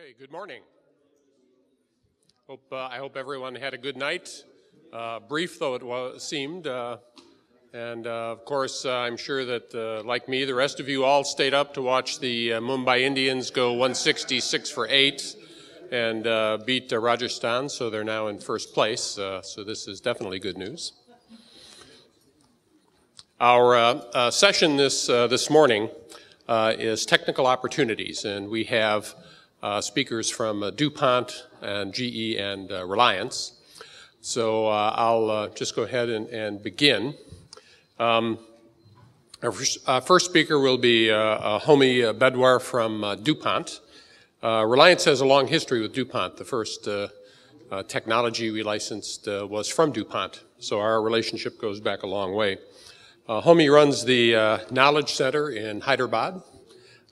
Okay, good morning. Hope, uh, I hope everyone had a good night. Uh, brief though it was, seemed. Uh, and uh, of course, uh, I'm sure that, uh, like me, the rest of you all stayed up to watch the Mumbai Indians go 166 for 8 and beat Rajasthan, so they're now in first place. so this is definitely good news. Our session this, this morning is technical opportunities, and we have uh, speakers from uh, DuPont and GE and uh, Reliance. So uh, I'll uh, just go ahead and, and begin. Um, our first, uh, first, speaker will be Homi Bhedwar from DuPont. Reliance has a long history with DuPont. The first technology we licensed was from DuPont, so our relationship goes back a long way. Homi runs the Knowledge Center in Hyderabad,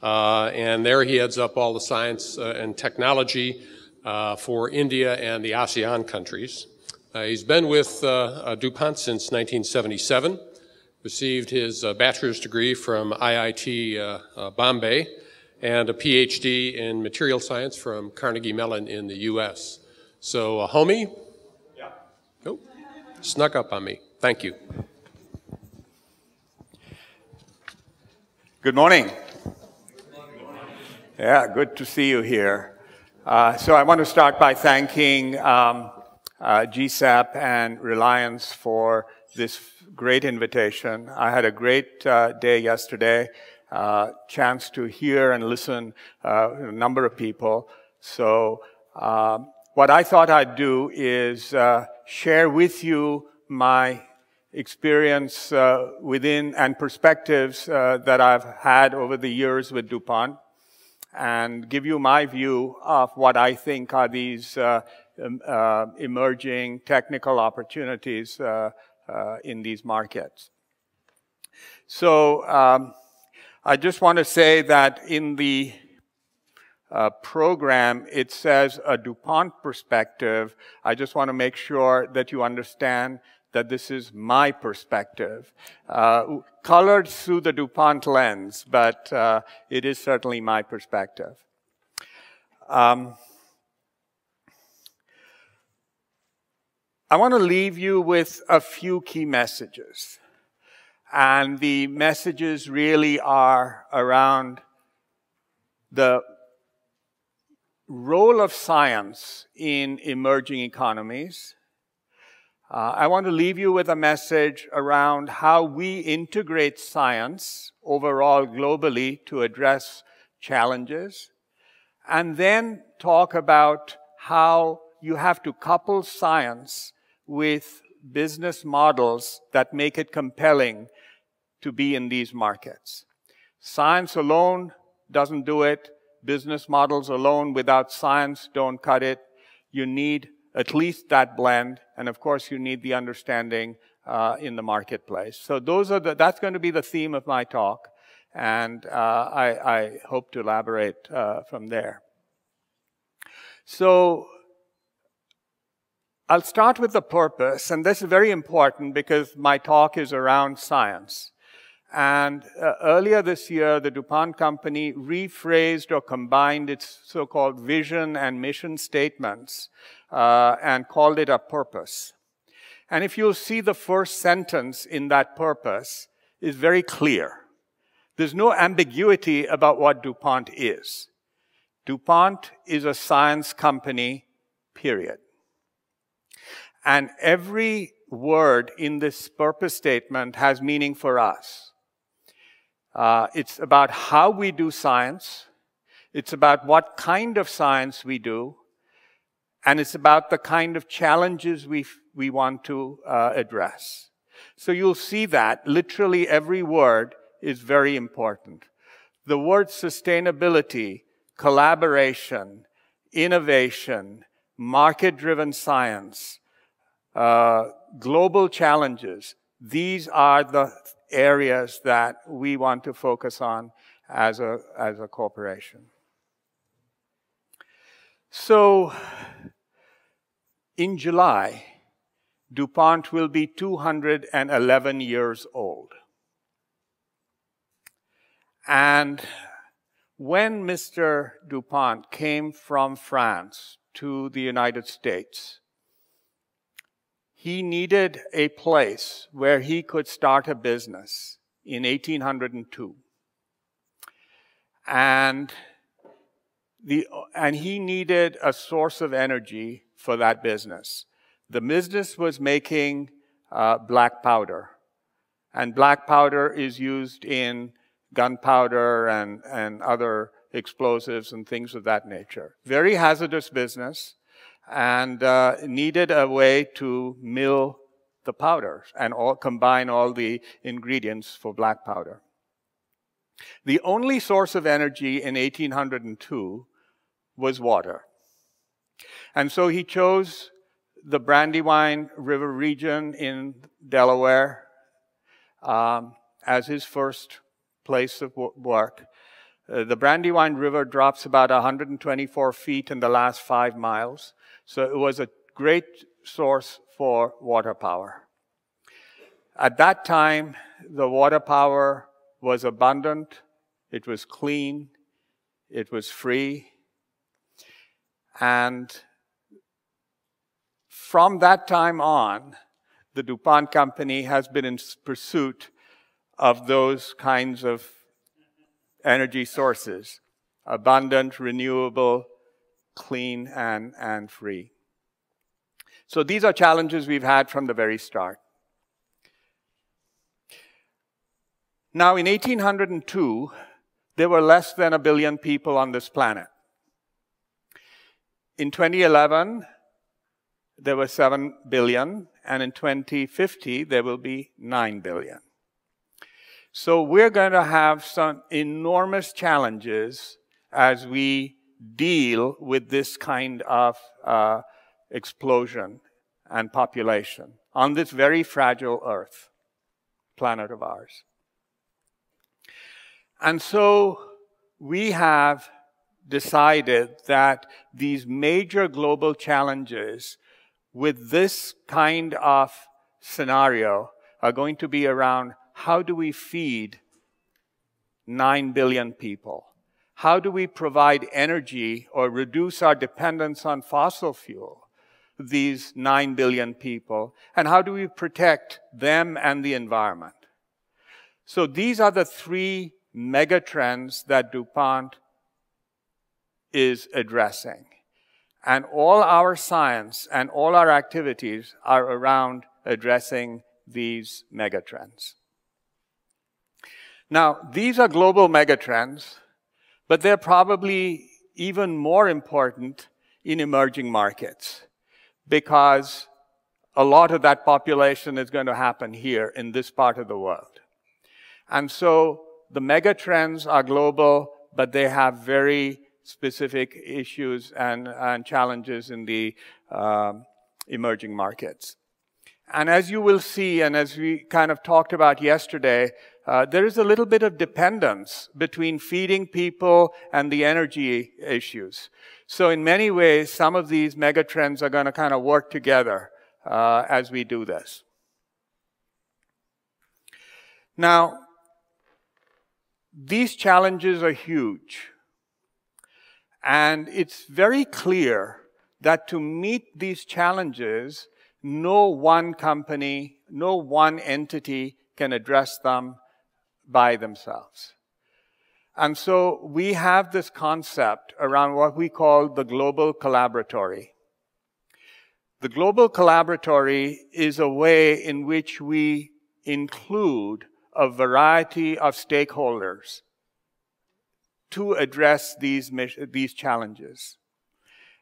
uh, and there he heads up all the science uh, and technology uh, for India and the ASEAN countries. Uh, he's been with uh, DuPont since 1977, received his bachelor's degree from IIT Bombay, and a PhD in material science from Carnegie Mellon in the U.S. So, uh, Homi? Yeah. Oh, snuck up on me. Thank you. Good morning. Yeah, good to see you here. Uh, so I want to start by thanking um, uh, GCEP and Reliance for this great invitation. I had a great uh, day yesterday, uh, chance to hear and listen uh, a number of people. So um, what I thought I'd do is uh, share with you my experience within and perspectives that I've had over the years with DuPont and give you my view of what I think are these uh, um, uh, emerging technical opportunities uh, uh in these markets. So um, I just want to say that in the uh, program, it says a DuPont perspective. I just want to make sure that you understand that this is my perspective, uh, colored through the DuPont lens, but uh, it is certainly my perspective. Um, I want to leave you with a few key messages. And the messages really are around the role of science in emerging economies, uh, I want to leave you with a message around how we integrate science overall globally to address challenges, and then talk about how you have to couple science with business models that make it compelling to be in these markets. Science alone doesn't do it. Business models alone without science don't cut it. You need at least that blend. And of course, you need the understanding uh, in the marketplace. So those are the, that's going to be the theme of my talk. And uh, I, I, hope to elaborate uh, from there. So I'll start with the purpose, and this is very important because my talk is around science. And uh, earlier this year, the DuPont company rephrased or combined its so-called vision and mission statements uh, and called it a purpose. And if you'll see the first sentence in that purpose is very clear. There's no ambiguity about what DuPont is. DuPont is a science company, period. And every word in this purpose statement has meaning for us. Uh, it's about how we do science. It's about what kind of science we do. And it's about the kind of challenges we, we want to uh, address. So you'll see that literally every word is very important. The word sustainability, collaboration, innovation, market-driven science, uh, global challenges, these are the areas that we want to focus on as a, as a corporation. So, in July, DuPont will be 211 years old. And When Mr. DuPont came from France to the United States, he needed a place where he could start a business in 1802. And, the, and he needed a source of energy for that business. The business was making uh, black powder. And black powder is used in gunpowder and, and other explosives and things of that nature. Very hazardous business and uh, needed a way to mill the powder and all, combine all the ingredients for black powder. The only source of energy in 1802 was water. And so he chose the Brandywine River region in Delaware um, as his first place of work. Uh, the Brandywine River drops about 124 feet in the last five miles, so it was a great source for water power. At that time, the water power was abundant, it was clean, it was free, and from that time on, the DuPont Company has been in pursuit of those kinds of energy sources abundant, renewable, clean, and, and free. So these are challenges we've had from the very start. Now, in 1802, there were less than a billion people on this planet. In 2011, there were 7 billion, and in 2050, there will be 9 billion. So we're going to have some enormous challenges as we deal with this kind of uh, explosion and population on this very fragile Earth, planet of ours. And so we have decided that these major global challenges with this kind of scenario are going to be around how do we feed 9 billion people? How do we provide energy or reduce our dependence on fossil fuel? These 9 billion people. And how do we protect them and the environment? So these are the three megatrends that DuPont is addressing. And all our science and all our activities are around addressing these megatrends. Now, these are global megatrends, but they're probably even more important in emerging markets because a lot of that population is going to happen here in this part of the world. And so the megatrends are global, but they have very specific issues and, and challenges in the um, emerging markets. And as you will see, and as we kind of talked about yesterday, uh, there is a little bit of dependence between feeding people and the energy issues. So in many ways, some of these megatrends are going to kind of work together uh, as we do this. Now, these challenges are huge. And it's very clear that to meet these challenges, no one company, no one entity can address them by themselves. And so we have this concept around what we call the global collaboratory. The global collaboratory is a way in which we include a variety of stakeholders to address these, these challenges.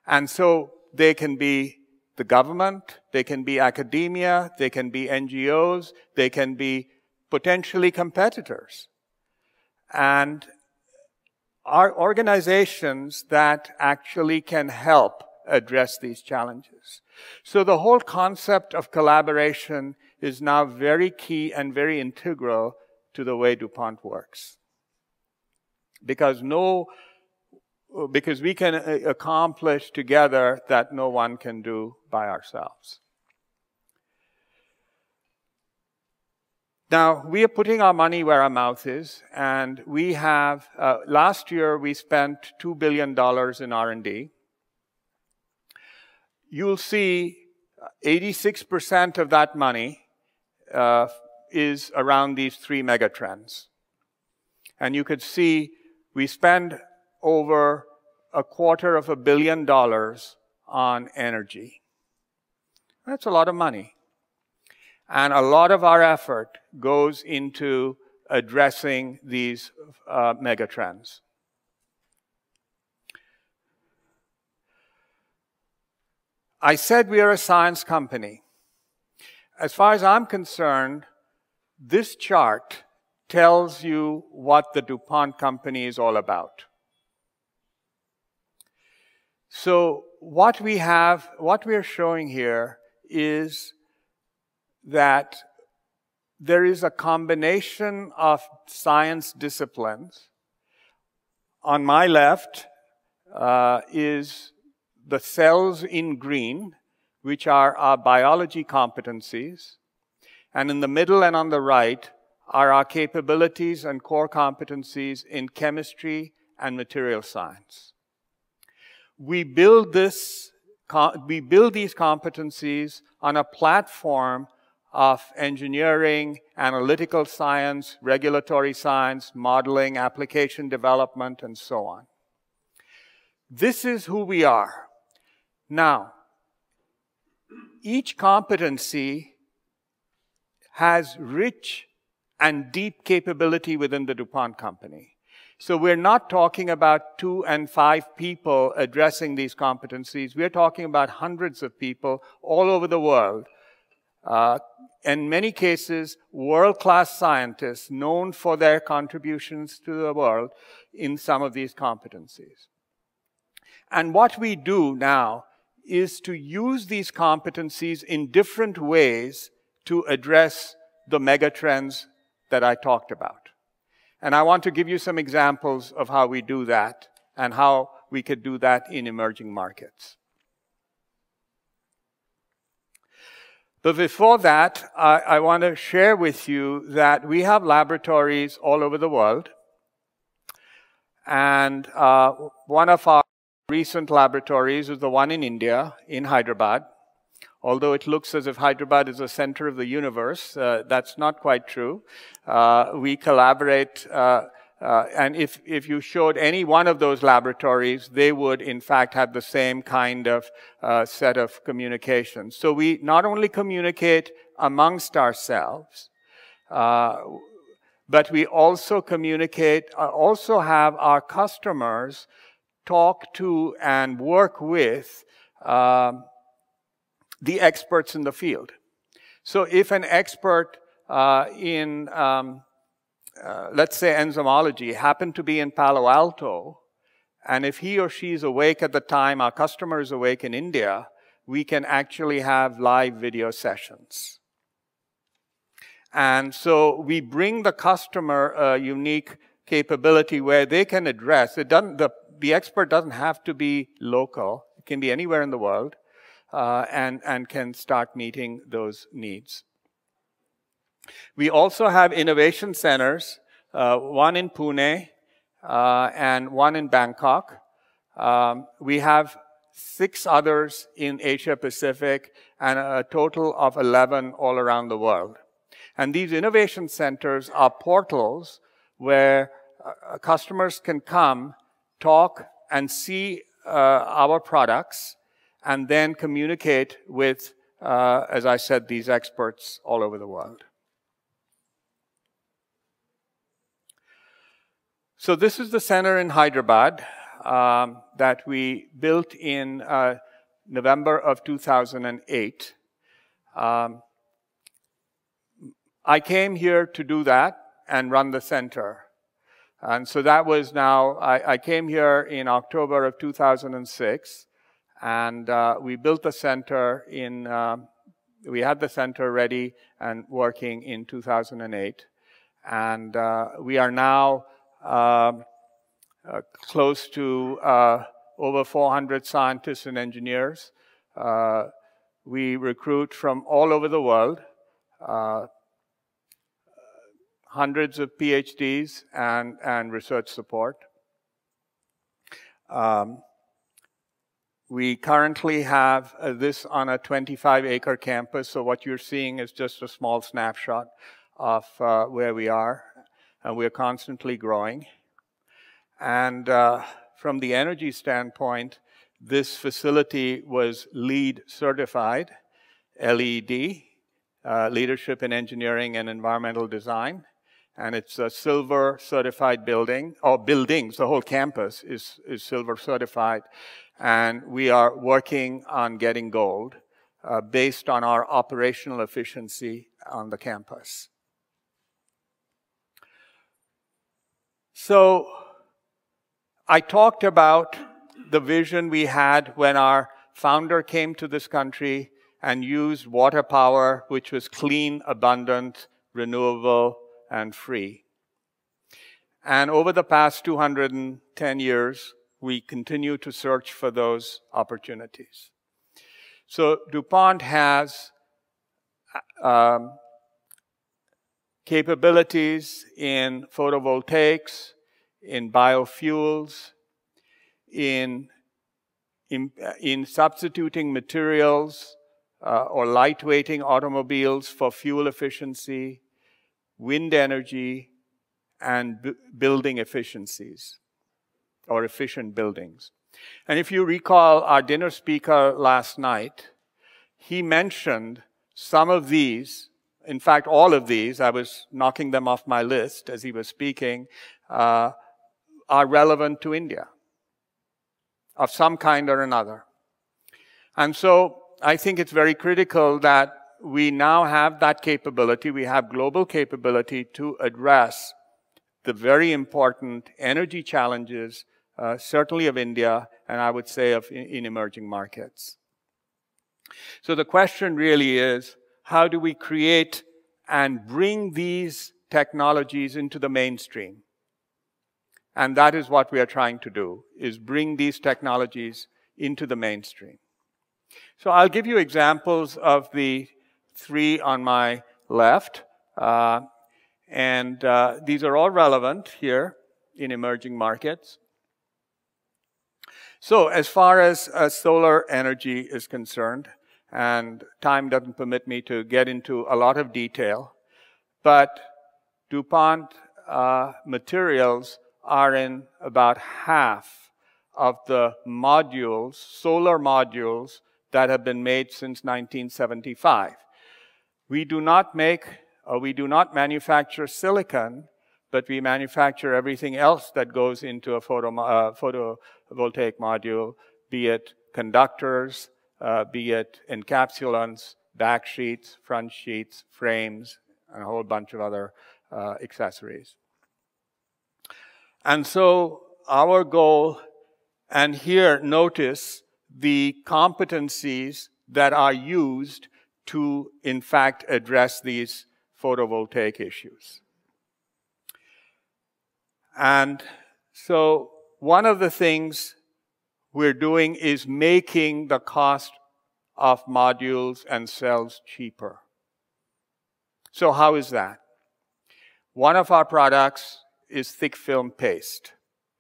And so they can be the government, they can be academia, they can be NGOs, they can be potentially competitors. And are organizations that actually can help address these challenges. So the whole concept of collaboration is now very key and very integral to the way DuPont works because no, because we can accomplish together that no one can do by ourselves. Now, we are putting our money where our mouth is, and we have, uh, last year we spent $2 billion in R&D. You'll see 86% of that money uh, is around these three megatrends. And you could see we spend over a quarter of a billion dollars on energy. That's a lot of money. And a lot of our effort goes into addressing these uh, megatrends. I said we are a science company. As far as I'm concerned, this chart tells you what the DuPont company is all about. So what we have, what we are showing here is that there is a combination of science disciplines. On my left uh, is the cells in green, which are our biology competencies. And in the middle and on the right are our capabilities and core competencies in chemistry and material science. We build this, we build these competencies on a platform of engineering, analytical science, regulatory science, modeling, application development, and so on. This is who we are. Now, each competency has rich and deep capability within the DuPont company. So we're not talking about two and five people addressing these competencies. We're talking about hundreds of people all over the world. Uh, in many cases, world-class scientists known for their contributions to the world in some of these competencies. And what we do now is to use these competencies in different ways to address the megatrends that I talked about. And I want to give you some examples of how we do that and how we could do that in emerging markets. But before that, I, I want to share with you that we have laboratories all over the world. And uh, one of our recent laboratories is the one in India, in Hyderabad. Although it looks as if Hyderabad is the center of the universe, uh, that's not quite true. Uh, we collaborate, uh, uh and if, if you showed any one of those laboratories, they would in fact have the same kind of uh, set of communications. So we not only communicate amongst ourselves, uh, but we also communicate, also have our customers talk to and work with um, the experts in the field. So if an expert uh, in, um, uh, let's say, enzymology happened to be in Palo Alto, and if he or she is awake at the time our customer is awake in India, we can actually have live video sessions. And so we bring the customer a unique capability where they can address, it doesn't, the the expert doesn't have to be local. It can be anywhere in the world uh, and, and can start meeting those needs. We also have innovation centers, uh, one in Pune uh, and one in Bangkok. Um, we have six others in Asia Pacific and a total of 11 all around the world. And these innovation centers are portals where uh, customers can come talk and see uh, our products and then communicate with, uh, as I said, these experts all over the world. So this is the center in Hyderabad um, that we built in uh, November of 2008. Um, I came here to do that and run the center. And so that was now, I, I came here in October of 2006, and uh, we built the center in, uh, we had the center ready and working in 2008. And uh, we are now um, uh, close to uh, over 400 scientists and engineers. Uh, we recruit from all over the world hundreds of PhDs and, and research support. Um, we currently have uh, this on a 25 acre campus, so what you're seeing is just a small snapshot of uh, where we are. And we're constantly growing. And uh, from the energy standpoint, this facility was LEED certified, LED, uh, Leadership in Engineering and Environmental Design. And it's a silver certified building, or buildings, the whole campus is, is silver certified. And we are working on getting gold uh, based on our operational efficiency on the campus. So I talked about the vision we had when our founder came to this country and used water power, which was clean, abundant, renewable, and free. And over the past 210 years, we continue to search for those opportunities. So DuPont has um, capabilities in photovoltaics, in biofuels, in, in, in substituting materials uh, or lightweighting automobiles for fuel efficiency, wind energy, and building efficiencies or efficient buildings. And if you recall our dinner speaker last night, he mentioned some of these, in fact, all of these, I was knocking them off my list as he was speaking, uh, are relevant to India of some kind or another. And so I think it's very critical that we now have that capability, we have global capability to address the very important energy challenges, uh, certainly of India, and I would say of in, in emerging markets. So the question really is, how do we create and bring these technologies into the mainstream? And that is what we are trying to do, is bring these technologies into the mainstream. So I'll give you examples of the three on my left. Uh, and uh, these are all relevant here in emerging markets. So as far as uh, solar energy is concerned, and time doesn't permit me to get into a lot of detail, but DuPont uh, materials are in about half of the modules, solar modules, that have been made since 1975. We do not make or we do not manufacture silicon, but we manufacture everything else that goes into a photo, uh, photovoltaic module, be it conductors, uh, be it encapsulants, back sheets, front sheets, frames, and a whole bunch of other uh, accessories. And so our goal, and here notice the competencies that are used to, in fact, address these photovoltaic issues. And so one of the things we're doing is making the cost of modules and cells cheaper. So how is that? One of our products is thick film paste.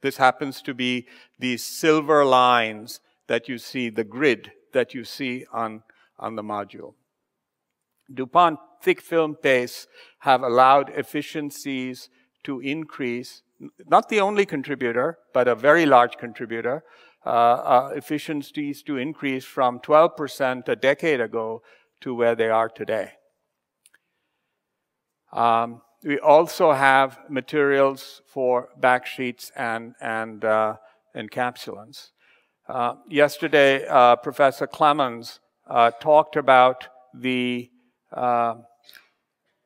This happens to be these silver lines that you see, the grid that you see on, on the module. DuPont thick film paste have allowed efficiencies to increase, not the only contributor, but a very large contributor, uh, uh, efficiencies to increase from 12% a decade ago to where they are today. Um, we also have materials for backsheets and, and uh, encapsulants. Uh, yesterday, uh, Professor Clemens uh, talked about the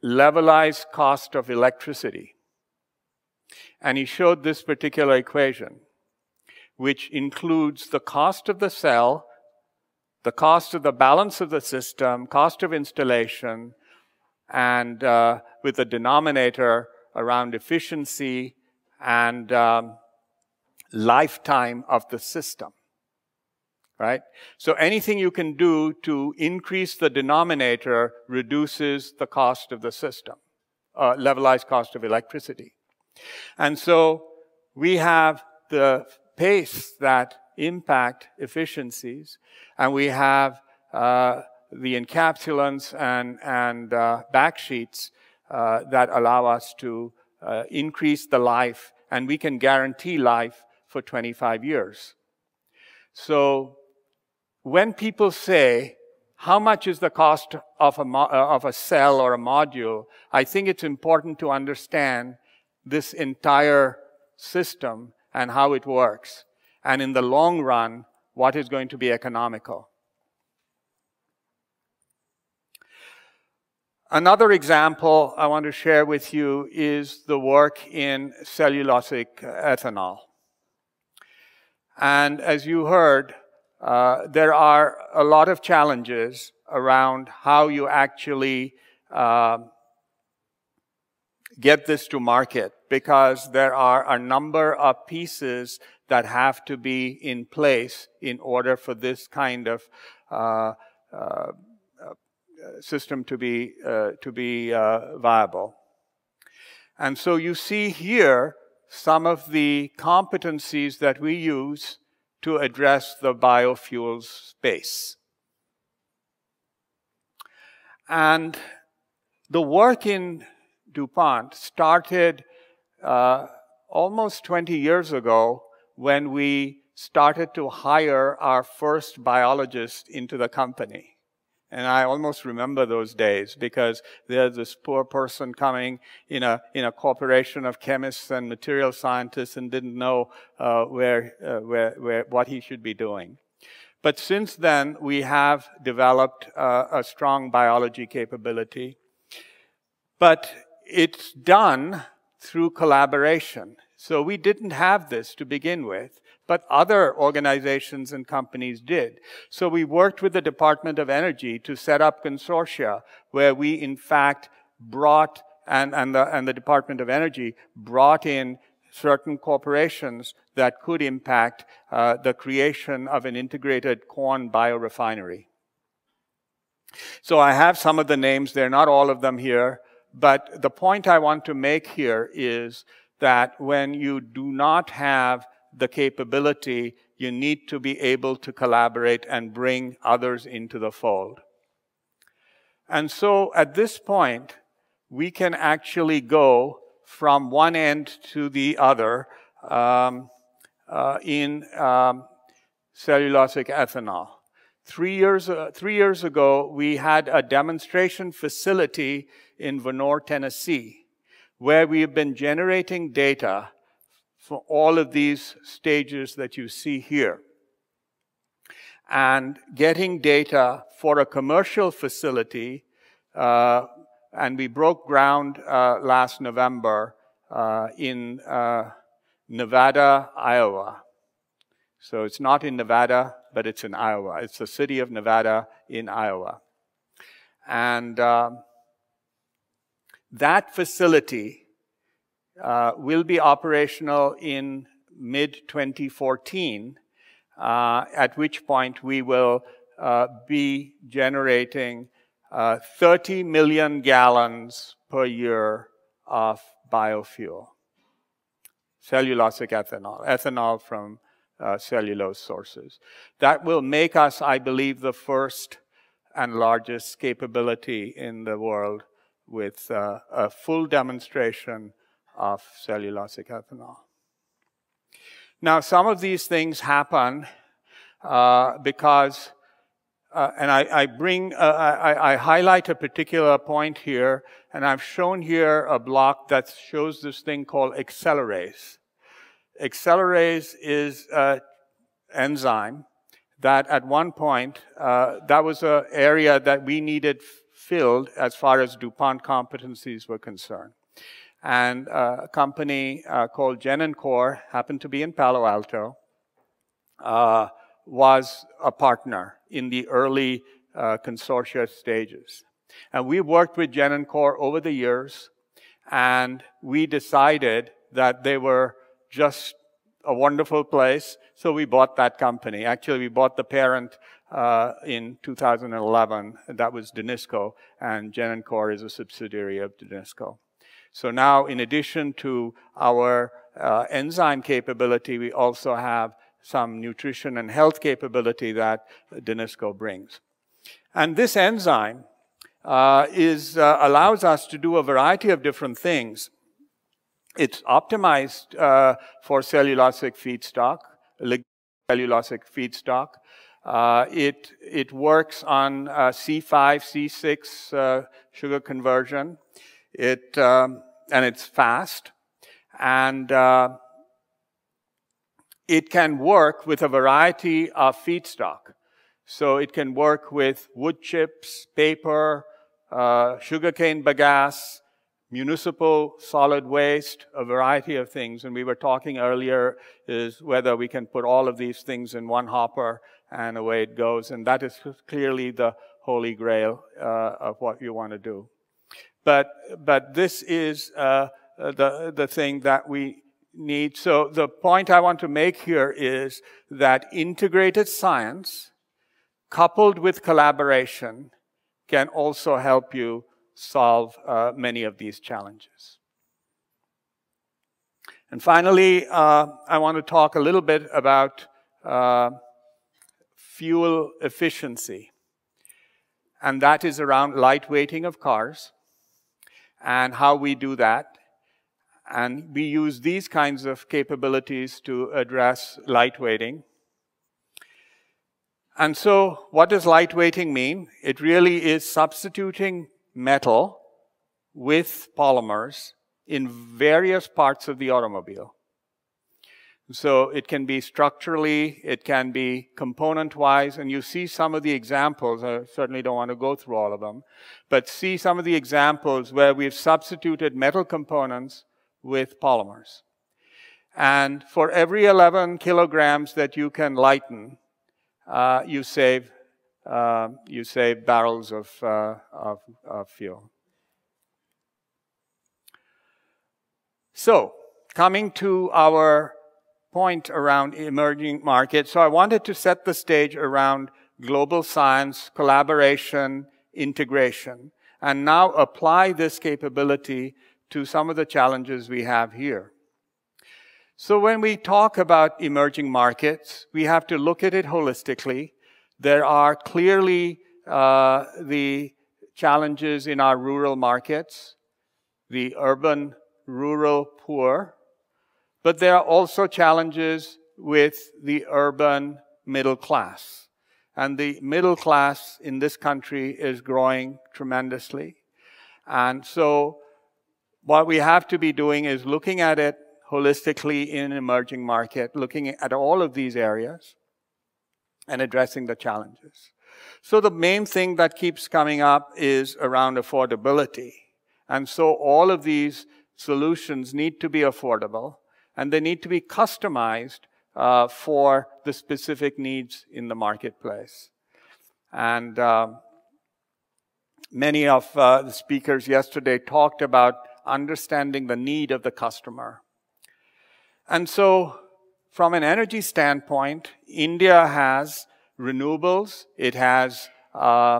levelized cost of electricity. And he showed this particular equation, which includes the cost of the cell, the cost of the balance of the system, cost of installation, and uh, with a denominator around efficiency and um, lifetime of the system. Right? So anything you can do to increase the denominator reduces the cost of the system uh, levelized cost of electricity. And so we have the pace that impact efficiencies, and we have uh, the encapsulants and, and uh, backsheets uh, that allow us to uh, increase the life, and we can guarantee life for 25 years. So when people say, how much is the cost of a, of a cell or a module, I think it's important to understand this entire system and how it works. And in the long run, what is going to be economical. Another example I want to share with you is the work in cellulosic ethanol. And as you heard, uh, there are a lot of challenges around how you actually uh, get this to market because there are a number of pieces that have to be in place in order for this kind of uh, uh system to be, uh, to be uh, viable. And so you see here some of the competencies that we use to address the biofuels space. And the work in DuPont started uh, almost 20 years ago when we started to hire our first biologist into the company. And I almost remember those days because there's this poor person coming in a, in a corporation of chemists and material scientists and didn't know uh, where, uh, where, where, what he should be doing. But since then, we have developed uh, a strong biology capability. But it's done through collaboration. So we didn't have this to begin with but other organizations and companies did. So we worked with the Department of Energy to set up consortia where we in fact brought, and, and, the, and the Department of Energy brought in certain corporations that could impact uh, the creation of an integrated corn biorefinery. So I have some of the names, they're not all of them here, but the point I want to make here is that when you do not have the capability, you need to be able to collaborate and bring others into the fold. And so at this point, we can actually go from one end to the other um, uh, in um, cellulosic ethanol. Three years, uh, three years ago, we had a demonstration facility in Vonore, Tennessee, where we have been generating data for all of these stages that you see here. And getting data for a commercial facility, uh, and we broke ground uh, last November uh, in uh, Nevada, Iowa. So it's not in Nevada, but it's in Iowa. It's the city of Nevada in Iowa. And um, that facility uh, will be operational in mid 2014, uh, at which point we will uh, be generating uh, 30 million gallons per year of biofuel, cellulosic ethanol, ethanol from uh, cellulose sources. That will make us, I believe, the first and largest capability in the world with uh, a full demonstration of cellulosic ethanol. Now, some of these things happen uh, because, uh, and I, I bring, uh, I, I, highlight a particular point here, and I've shown here a block that shows this thing called Accellerase. Accellerase is an enzyme that at one point, uh, that was an area that we needed filled as far as DuPont competencies were concerned and uh, a company uh, called Genencor happened to be in Palo Alto, uh, was a partner in the early uh, consortia stages. And we worked with Genencor over the years, and we decided that they were just a wonderful place, so we bought that company. Actually, we bought the parent uh, in 2011, that was Danisco, and Genencor is a subsidiary of Danisco. So now, in addition to our uh, enzyme capability, we also have some nutrition and health capability that Danisco brings. And this enzyme uh, is, uh, allows us to do a variety of different things. It's optimized uh, for cellulosic feedstock, cellulosic feedstock. Uh, it, it works on C5, C6 uh, sugar conversion. It, um, and it's fast. And uh, it can work with a variety of feedstock. So it can work with wood chips, paper, uh, sugarcane bagasse, municipal solid waste, a variety of things. And we were talking earlier is whether we can put all of these things in one hopper and away it goes. And that is clearly the holy grail uh, of what you want to do. But, but this is uh, the, the thing that we need. So the point I want to make here is that integrated science coupled with collaboration can also help you solve uh, many of these challenges. And finally, uh, I want to talk a little bit about uh, fuel efficiency. And that is around lightweighting of cars and how we do that. And we use these kinds of capabilities to address lightweighting. And so, what does lightweighting mean? It really is substituting metal with polymers in various parts of the automobile. So it can be structurally, it can be component wise, and you see some of the examples. I certainly don't want to go through all of them, but see some of the examples where we've substituted metal components with polymers. And for every 11 kilograms that you can lighten, uh, you save uh, you save barrels of, uh, of, of fuel. So, coming to our point around emerging markets, so I wanted to set the stage around global science, collaboration, integration, and now apply this capability to some of the challenges we have here. So when we talk about emerging markets, we have to look at it holistically there are clearly uh, the challenges in our rural markets, the urban, rural poor, but there are also challenges with the urban middle class. And the middle class in this country is growing tremendously. And so what we have to be doing is looking at it holistically in an emerging market, looking at all of these areas and addressing the challenges. So the main thing that keeps coming up is around affordability. And so all of these solutions need to be affordable and they need to be customized uh, for the specific needs in the marketplace. And uh, many of uh, the speakers yesterday talked about understanding the need of the customer. And so from an energy standpoint, India has renewables, it has uh,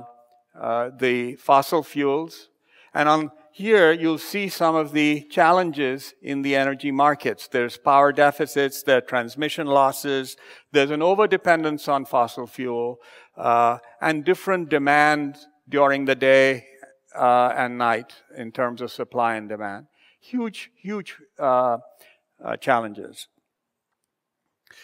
uh, the fossil fuels, and on here you'll see some of the challenges in the energy markets. There's power deficits, there are transmission losses, there's an overdependence on fossil fuel, uh, and different demand during the day uh, and night in terms of supply and demand. Huge, huge uh, uh, challenges.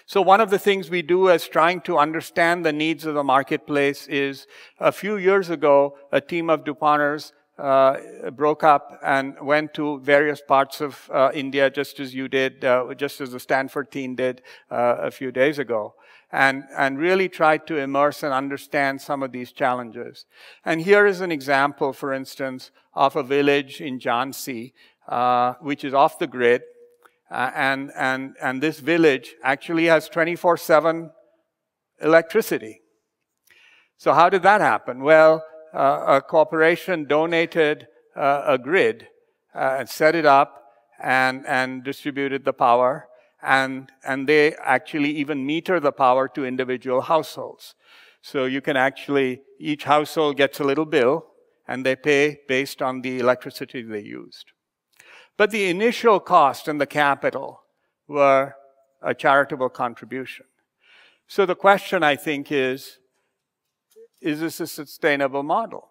So one of the things we do as trying to understand the needs of the marketplace is a few years ago, a team of DuPonters uh, broke up and went to various parts of uh, India, just as you did, uh, just as the Stanford team did uh, a few days ago, and and really tried to immerse and understand some of these challenges. And here is an example, for instance, of a village in Jhansi, uh, which is off the grid, uh, and, and, and this village actually has 24 7 electricity. So, how did that happen? Well, uh, a corporation donated uh, a grid uh, and set it up and, and distributed the power. And, and they actually even meter the power to individual households. So you can actually, each household gets a little bill and they pay based on the electricity they used. But the initial cost and the capital were a charitable contribution. So the question, I think, is is this a sustainable model?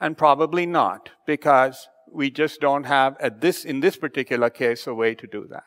And probably not, because we just don't have, at this, in this particular case, a way to do that.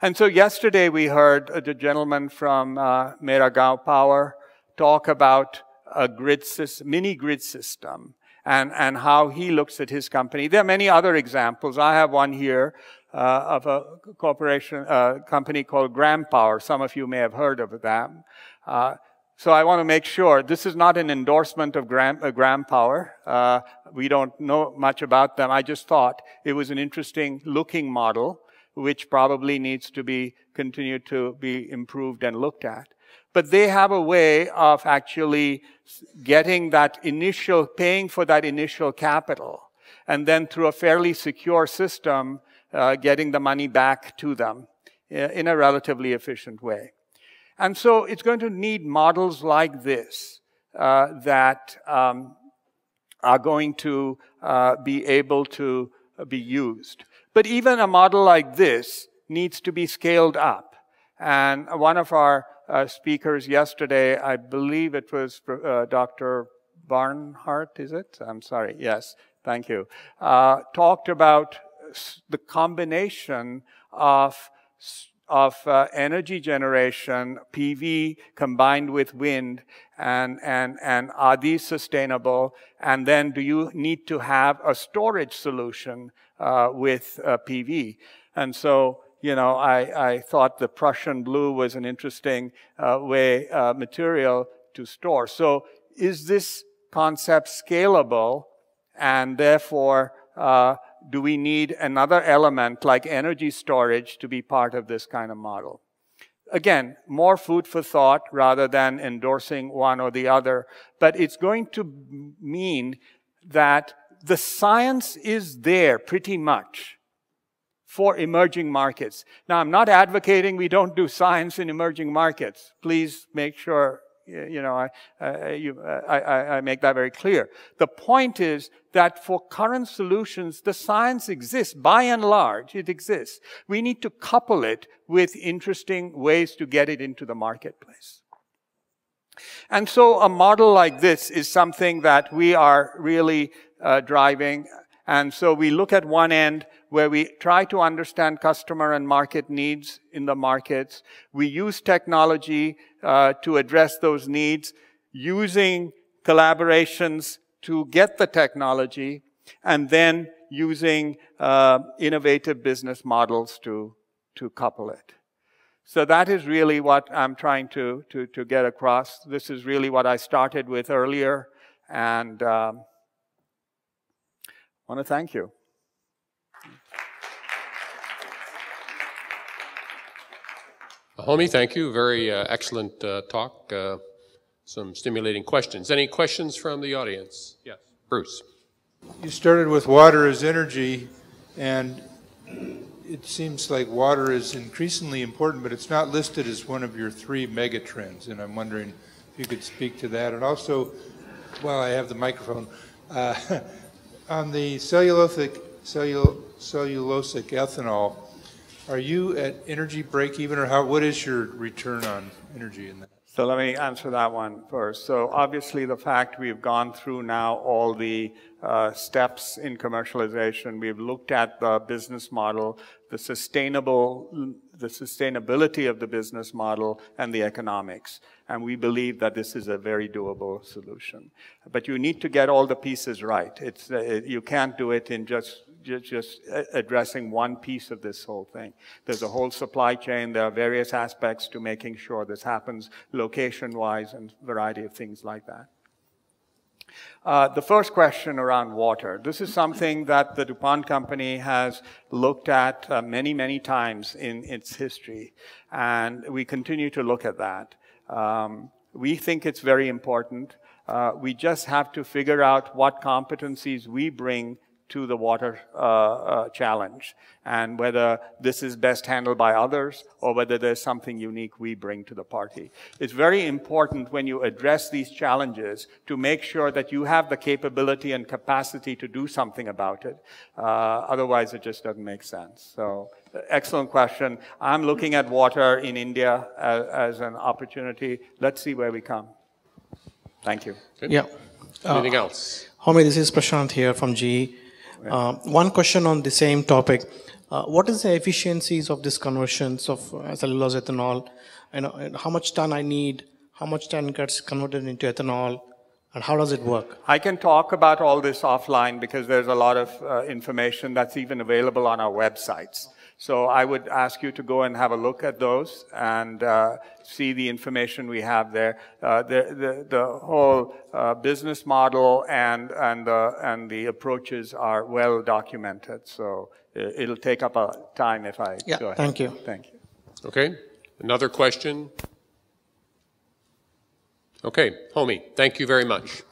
And so yesterday we heard the gentleman from uh, Mera Power talk about a grid mini grid system and, and how he looks at his company. There are many other examples. I have one here uh, of a corporation, uh, company called Gram Power. Some of you may have heard of them. Uh, so I want to make sure this is not an endorsement of Gram, uh, Power. Uh, we don't know much about them. I just thought it was an interesting looking model, which probably needs to be continued to be improved and looked at. But they have a way of actually getting that initial, paying for that initial capital, and then through a fairly secure system, uh, getting the money back to them in a relatively efficient way. And so it's going to need models like this uh, that um, are going to uh, be able to be used. But even a model like this needs to be scaled up. And one of our uh, speakers yesterday, I believe it was uh, Dr. Barnhart, is it? I'm sorry, yes, thank you, uh, talked about the combination of of uh, energy generation, PV combined with wind, and, and, and are these sustainable? And then do you need to have a storage solution uh, with uh, PV? And so, you know, I, I thought the Prussian blue was an interesting uh, way, uh, material to store. So is this concept scalable and therefore uh, do we need another element like energy storage to be part of this kind of model? Again, more food for thought rather than endorsing one or the other, but it's going to mean that the science is there pretty much for emerging markets. Now, I'm not advocating we don't do science in emerging markets. Please make sure you know, I, uh, you, uh, I, I, make that very clear. The point is that for current solutions, the science exists. By and large, it exists. We need to couple it with interesting ways to get it into the marketplace. And so a model like this is something that we are really uh, driving. And so we look at one end where we try to understand customer and market needs in the markets. We use technology uh, to address those needs using collaborations to get the technology and then using uh, innovative business models to, to couple it. So that is really what I'm trying to, to, to get across. This is really what I started with earlier, and um, I want to thank you. Homi, thank you. Very uh, excellent uh, talk. Uh, some stimulating questions. Any questions from the audience? Yes, Bruce. You started with water as energy, and it seems like water is increasingly important, but it's not listed as one of your three megatrends. And I'm wondering if you could speak to that. And also, while I have the microphone, uh, on the cellulosic, cellul cellulosic ethanol, are you at energy break even, or how? What is your return on energy in that? So let me answer that one first. So obviously, the fact we've gone through now all the uh, steps in commercialization, we've looked at the business model, the sustainable, the sustainability of the business model, and the economics. And we believe that this is a very doable solution. But you need to get all the pieces right. It's, uh, you can't do it in just just addressing one piece of this whole thing. There's a whole supply chain. There are various aspects to making sure this happens location-wise and variety of things like that. Uh, the first question around water. This is something that the DuPont company has looked at uh, many, many times in its history, and we continue to look at that. Um, we think it's very important. Uh, we just have to figure out what competencies we bring to the water uh, uh, challenge and whether this is best handled by others or whether there's something unique we bring to the party. It's very important when you address these challenges to make sure that you have the capability and capacity to do something about it. Uh, otherwise, it just doesn't make sense. So, excellent question. I'm looking at water in India as, as an opportunity. Let's see where we come. Thank you. Yeah. Anything else? Homi, this is Prashant here from GE. Uh, one question on the same topic. Uh, what is the efficiencies of this conversions of uh, cellulose ethanol? And, and how much ton I need? How much ton gets converted into ethanol? And how does it work? I can talk about all this offline because there's a lot of uh, information that's even available on our websites. So I would ask you to go and have a look at those and uh, see the information we have there. Uh, the, the, the, whole uh, business model and, and, and the approaches are well documented. So it'll take up a time if I yeah, go ahead. Thank you. Thank you. Okay. Another question? Okay, Homi, thank you very much.